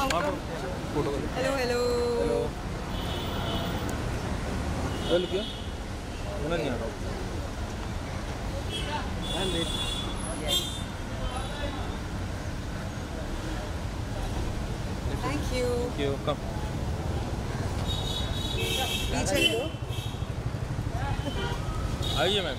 Hello hello hello क्या नहीं आ रहा थैंक यू क्यों कम पीछे आइए। मैम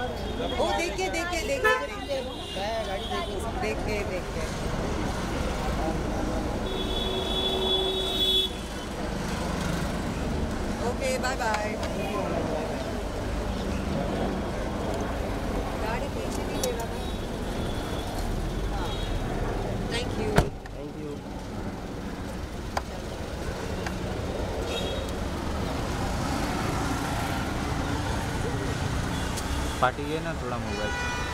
ओ देखिए देखिए देखिए देखिए देखिए ओके बाय बाय गाड़ी पीछे नहीं ले रहा था thank you thank you party है ना थोड़ा मोबाइल